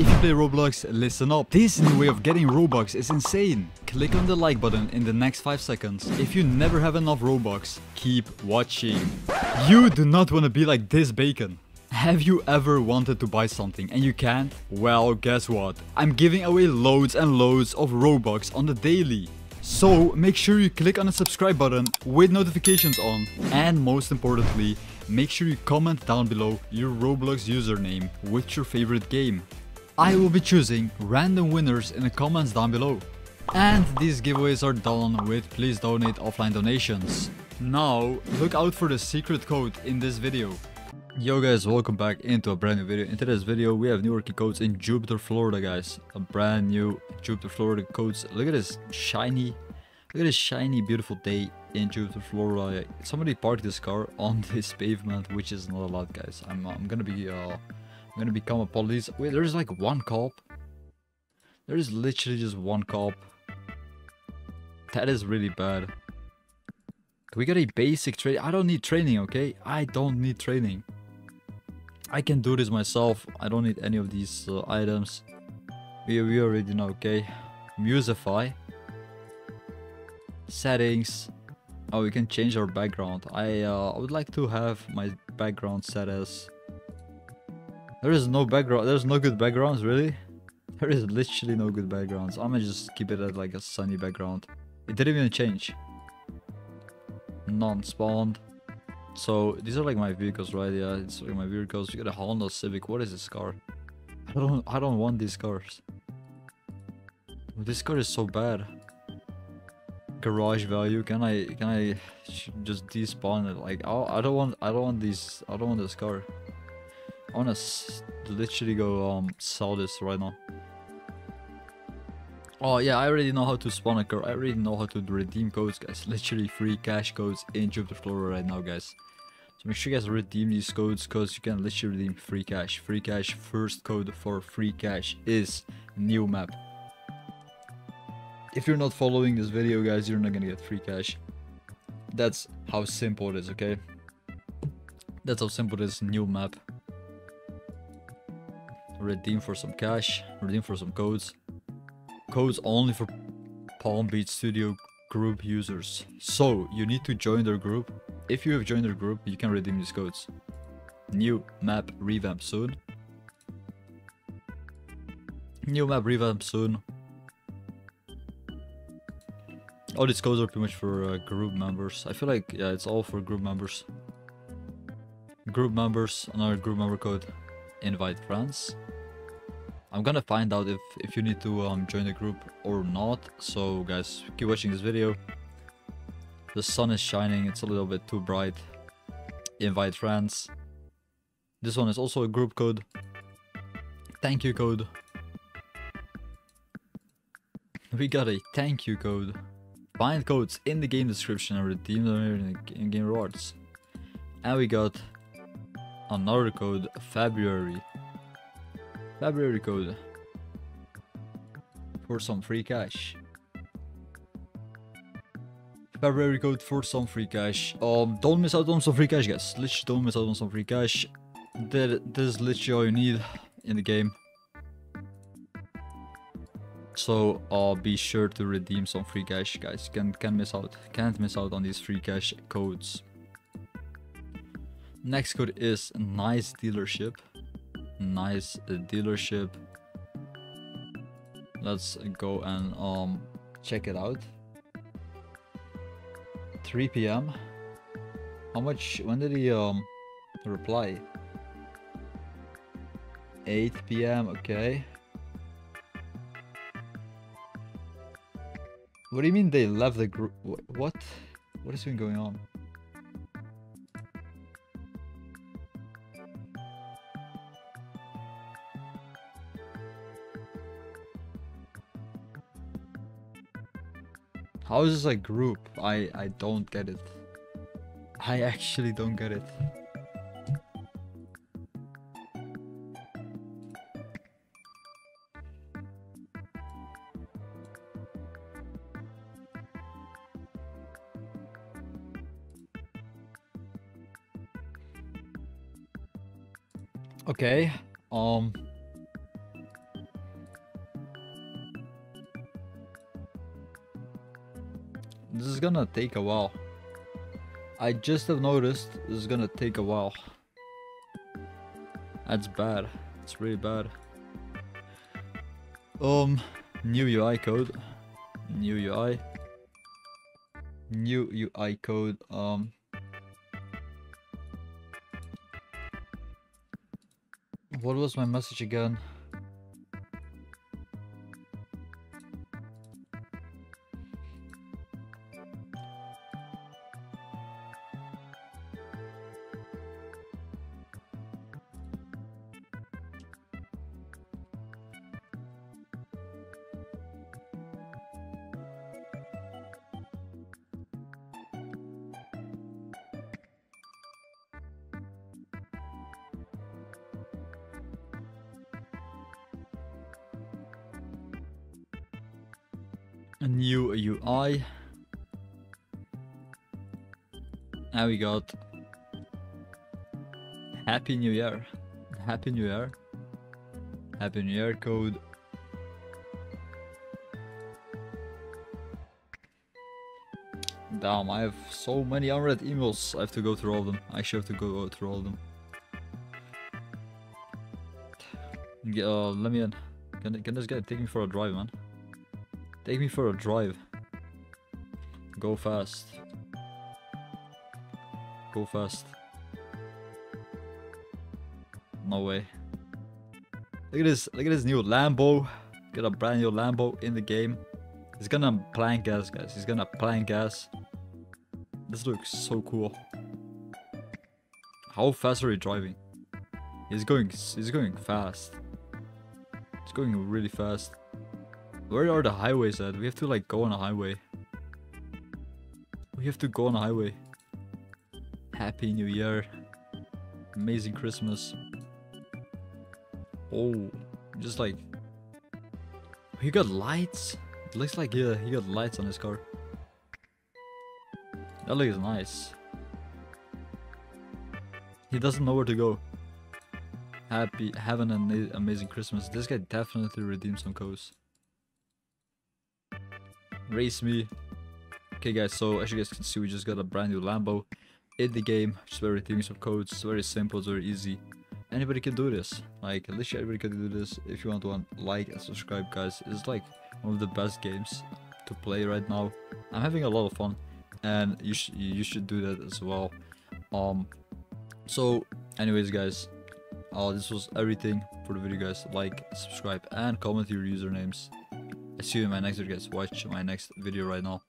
If you play Roblox, listen up. This new way of getting Robux is insane. Click on the like button in the next 5 seconds. If you never have enough Robux, keep watching. You do not want to be like this bacon. Have you ever wanted to buy something and you can't? Well, guess what? I'm giving away loads and loads of Robux on the daily. So make sure you click on the subscribe button with notifications on. And most importantly, make sure you comment down below your Roblox username with your favorite game. I will be choosing random winners in the comments down below. And these giveaways are done with please donate offline donations. Now, look out for the secret code in this video. Yo guys, welcome back into a brand new video. In today's video, we have new working codes in Jupiter, Florida guys. A brand new Jupiter, Florida codes. Look at this shiny, look at this shiny beautiful day in Jupiter, Florida. Somebody parked this car on this pavement, which is not allowed guys. I'm, I'm gonna be uh, I'm gonna become a police. Wait, there's like one cop. There is literally just one cop. That is really bad. We got a basic training. I don't need training, okay? I don't need training. I can do this myself. I don't need any of these uh, items. We, we already know, okay? Musify. Settings. Oh, we can change our background. I, uh, I would like to have my background set as there is no background. There's no good backgrounds, really. There is literally no good backgrounds. I'm gonna just keep it at like a sunny background. It didn't even change. Non-spawned. So these are like my vehicles, right? Yeah, it's like my vehicles. You got a Honda Civic. What is this car? I don't. I don't want these cars. This car is so bad. Garage value. Can I? Can I just despawn it? Like, oh, I don't want. I don't want these. I don't want this car. I wanna literally go um sell this right now. Oh yeah, I already know how to spawn a car. I already know how to redeem codes, guys. Literally free cash codes in Jupiter Florida right now, guys. So make sure you guys redeem these codes because you can literally redeem free cash. Free cash first code for free cash is new map. If you're not following this video, guys, you're not gonna get free cash. That's how simple it is, okay? That's how simple it is, new map redeem for some cash, redeem for some codes. Codes only for Palm Beach Studio group users. So you need to join their group. If you have joined their group, you can redeem these codes. New map revamp soon. New map revamp soon. All these codes are pretty much for uh, group members. I feel like, yeah, it's all for group members. Group members, another group member code. Invite friends. I'm gonna find out if, if you need to um, join the group or not. So guys, keep watching this video. The sun is shining, it's a little bit too bright. Invite friends. This one is also a group code. Thank you code. We got a thank you code. Find codes in the game description and redeem them in game rewards. And we got another code, February. February code for some free cash. February code for some free cash. Um, don't miss out on some free cash, guys. Literally don't miss out on some free cash. That this is literally all you need in the game. So uh, be sure to redeem some free cash, guys. Can can miss out. Can't miss out on these free cash codes. Next code is nice dealership nice dealership. Let's go and um check it out. 3 p.m how much when did he um reply? 8 p.m okay. What do you mean they left the group what? What has been going on How is this a group? I, I don't get it. I actually don't get it. Okay, um... This is gonna take a while. I just have noticed this is gonna take a while. That's bad. It's really bad. Um, new UI code. New UI. New UI code. Um. What was my message again? A new UI. Now we got Happy New Year. Happy New Year. Happy New Year code. Damn, I have so many unread emails. I have to go through all of them. I actually have to go through all of them. Yeah, uh, let me in. Can, can this guy take me for a drive, man? Take me for a drive. Go fast. Go fast. No way. Look at this, look at this new Lambo. Got a brand new Lambo in the game. He's gonna plank gas, guys. He's gonna plank gas. This looks so cool. How fast are you driving? He's going, he's going fast. He's going really fast. Where are the highways at? We have to like go on a highway. We have to go on a highway. Happy New Year. Amazing Christmas. Oh, just like... He got lights? It looks like yeah, he got lights on his car. That looks nice. He doesn't know where to go. Happy, having an amazing Christmas. This guy definitely redeemed some codes race me. Okay guys, so as you guys can see, we just got a brand new Lambo in the game. Just very redeeming some codes. It's very simple, it's very easy. Anybody can do this. Like, literally everybody can do this. If you want to like and subscribe, guys. It's like one of the best games to play right now. I'm having a lot of fun, and you should you should do that as well. Um, so anyways, guys, uh, this was everything for the video, guys. Like, subscribe, and comment your usernames. In my next video guys. Watch my next video right now.